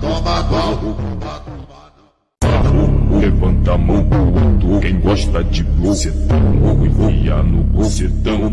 toma, toma. Levanta a mão pro alto, quem gosta de bucetão, enfia no bucetão,